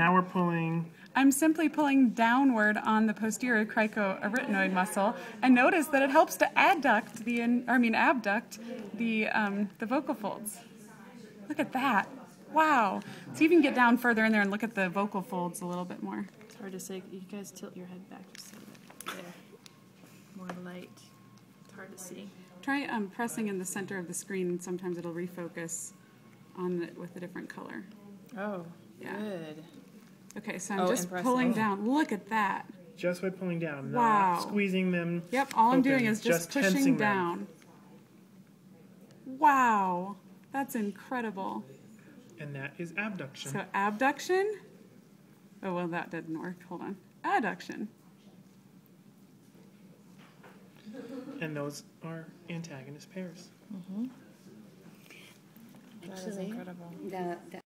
Now we're pulling. I'm simply pulling downward on the posterior cricoarytenoid muscle, and notice that it helps to adduct the, in, I mean abduct the um, the vocal folds. Look at that! Wow. So you can get down further in there and look at the vocal folds a little bit more. It's hard to say. You guys tilt your head back just a little bit. There. More light. It's hard to see. Try um, pressing in the center of the screen, sometimes it'll refocus on it with a different color. Oh, Yeah. good. Okay, so I'm Oh, just and pressing. pulling down. Look at that. Just by pulling down, Wow. not squeezing them. Yep, all I'm doing open, is just, tensing pushing them. down. Wow, that's incredible. And that is abduction. So abduction. Oh well, that didn't work. Hold on. Adduction. and those are antagonist pairs. Mm-hmm. That is Actually, incredible. the, the